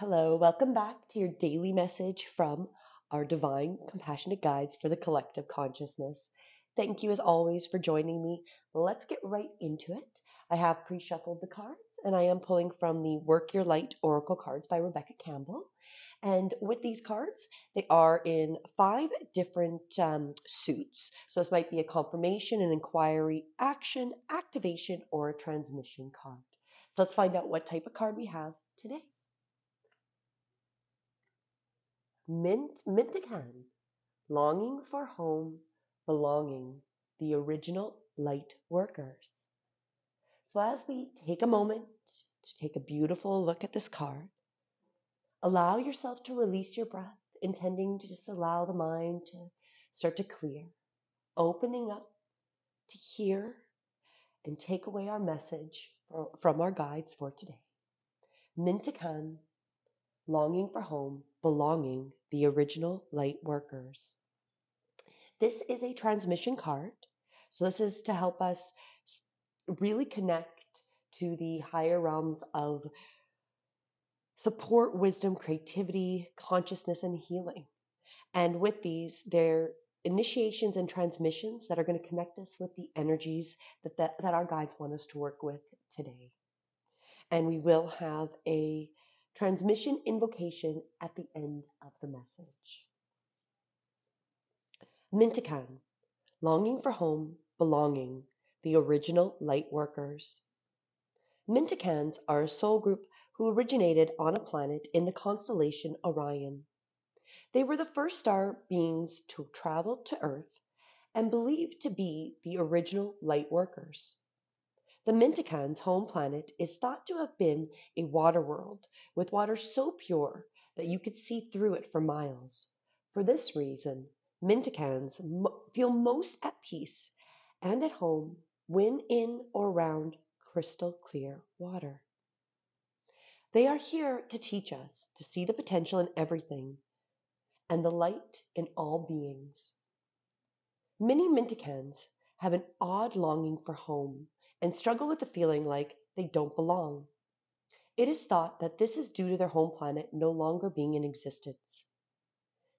Hello, welcome back to your daily message from our divine compassionate guides for the collective consciousness. Thank you as always for joining me. Let's get right into it. I have pre shuffled the cards and I am pulling from the Work Your Light Oracle cards by Rebecca Campbell. And with these cards, they are in five different um, suits. So this might be a confirmation, an inquiry, action, activation, or a transmission card. So let's find out what type of card we have today. Mint Mintakan, longing for home, belonging, the original light workers. So as we take a moment to take a beautiful look at this card, allow yourself to release your breath, intending to just allow the mind to start to clear, opening up to hear and take away our message from our guides for today. Mintakan, longing for home, belonging, the original light workers. This is a transmission card. So, this is to help us really connect to the higher realms of support, wisdom, creativity, consciousness, and healing. And with these, they're initiations and transmissions that are going to connect us with the energies that, that, that our guides want us to work with today. And we will have a transmission invocation at the end of the message. Mintakan, longing for home, belonging, the original light workers. Mintakans are a soul group who originated on a planet in the constellation Orion. They were the first star beings to travel to Earth and believed to be the original light workers. The Mintakan's home planet is thought to have been a water world with water so pure that you could see through it for miles. For this reason, Mintakans feel most at peace and at home when in or around crystal clear water. They are here to teach us to see the potential in everything and the light in all beings. Many Mintakans have an odd longing for home and struggle with the feeling like they don't belong. It is thought that this is due to their home planet no longer being in existence.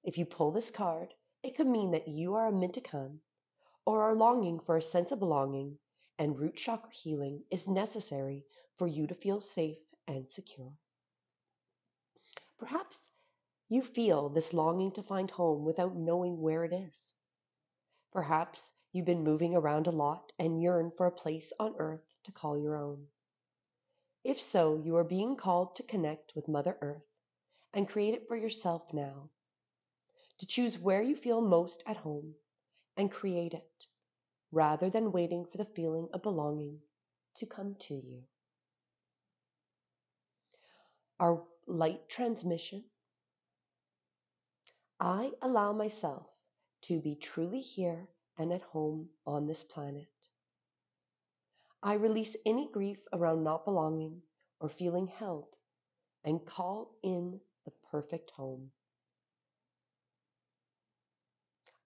If you pull this card, it could mean that you are a Mintakan or are longing for a sense of belonging and root chakra healing is necessary for you to feel safe and secure. Perhaps you feel this longing to find home without knowing where it is. Perhaps you've been moving around a lot and yearn for a place on earth to call your own. If so, you are being called to connect with Mother Earth and create it for yourself now. To choose where you feel most at home and create it rather than waiting for the feeling of belonging to come to you. Our light transmission. I allow myself to be truly here and at home on this planet. I release any grief around not belonging or feeling held and call in the perfect home.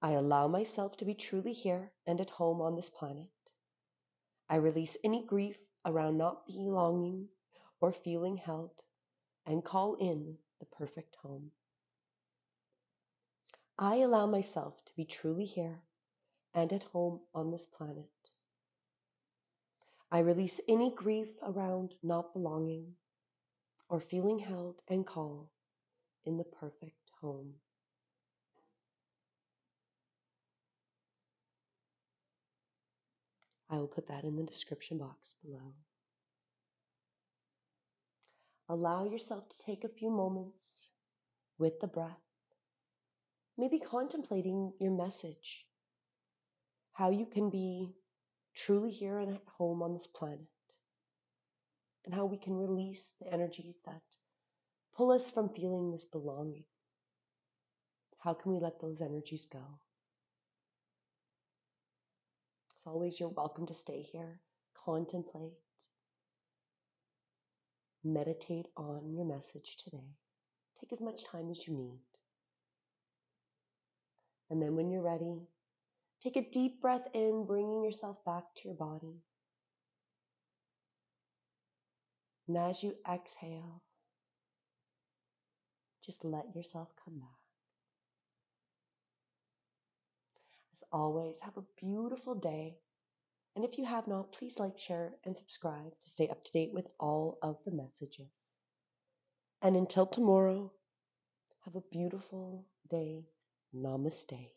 I allow myself to be truly here and at home on this planet. I release any grief around not belonging or feeling held and call in the perfect home. I allow myself to be truly here and at home on this planet. I release any grief around not belonging or feeling held and call in the perfect home. I will put that in the description box below. Allow yourself to take a few moments with the breath, maybe contemplating your message, how you can be truly here and at home on this planet, and how we can release the energies that pull us from feeling this belonging. How can we let those energies go? As always, you're welcome to stay here, contemplate, meditate on your message today. Take as much time as you need. And then when you're ready, take a deep breath in, bringing yourself back to your body. And as you exhale, Just let yourself come back. As always, have a beautiful day. And if you have not, please like, share, and subscribe to stay up to date with all of the messages. And until tomorrow, have a beautiful day. Namaste.